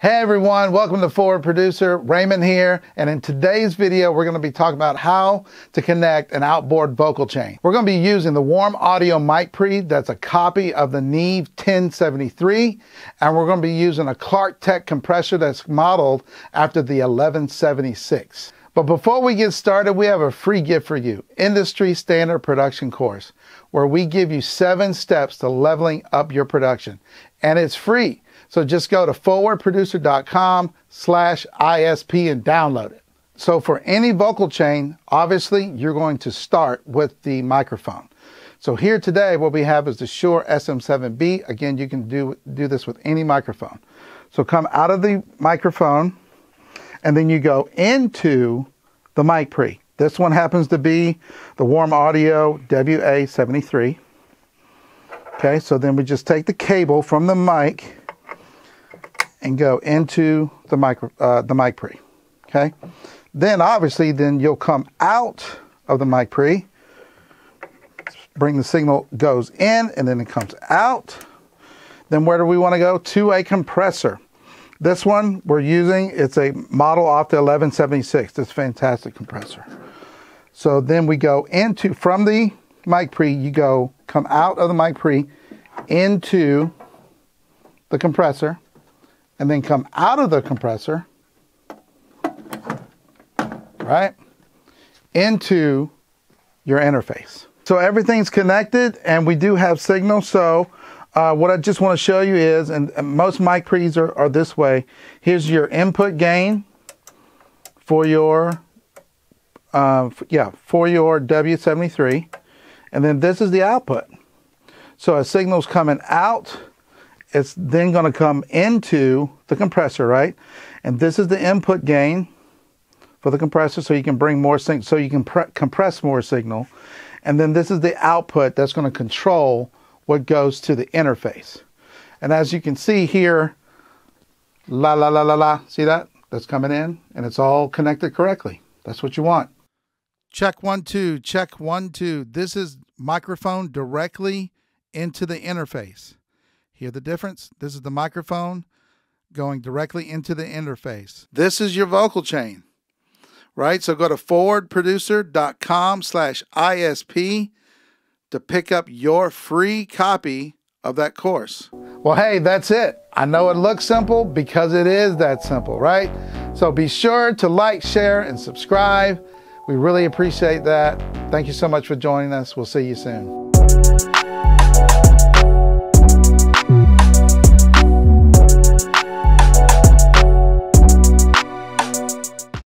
Hey everyone, welcome to Forward Producer. Raymond here, and in today's video, we're going to be talking about how to connect an outboard vocal chain. We're going to be using the Warm Audio Mic Pre, that's a copy of the Neve 1073, and we're going to be using a Klark Teknik compressor that's modeled after the 1176. But before we get started, we have a free gift for you Industry Standard Production Course, where we give you seven steps to leveling up your production. And it's free. So just go to forwardproducer.com slash ISP and download it. So for any vocal chain, obviously you're going to start with the microphone. So here today, what we have is the Shure SM7B. Again, you can do, do this with any microphone. So come out of the microphone and then you go into the mic pre. This one happens to be the Warm Audio WA73. Okay, so then we just take the cable from the mic and go into the micro, uh, the mic pre. Okay. Then obviously, then you'll come out of the mic pre. Bring the signal goes in and then it comes out. Then where do we want to go? To a compressor. This one we're using, it's a model off the 1176. This fantastic compressor. So then we go into, from the mic pre, you go, come out of the mic pre into the compressor and then come out of the compressor, right, into your interface. So everything's connected and we do have signal. So uh, what I just want to show you is, and most mic pre's are, are this way. Here's your input gain for your, uh, yeah, for your W73. And then this is the output. So a signal's coming out it's then going to come into the compressor, right? And this is the input gain for the compressor so you can bring more signal, so you can compress more signal. And then this is the output that's going to control what goes to the interface. And as you can see here, la la la la la, see that? That's coming in and it's all connected correctly. That's what you want. Check one, two, check one, two. This is microphone directly into the interface. Hear the difference? This is the microphone going directly into the interface. This is your vocal chain, right? So go to forwardproducer.com slash ISP to pick up your free copy of that course. Well, hey, that's it. I know it looks simple because it is that simple, right? So be sure to like, share, and subscribe. We really appreciate that. Thank you so much for joining us. We'll see you soon.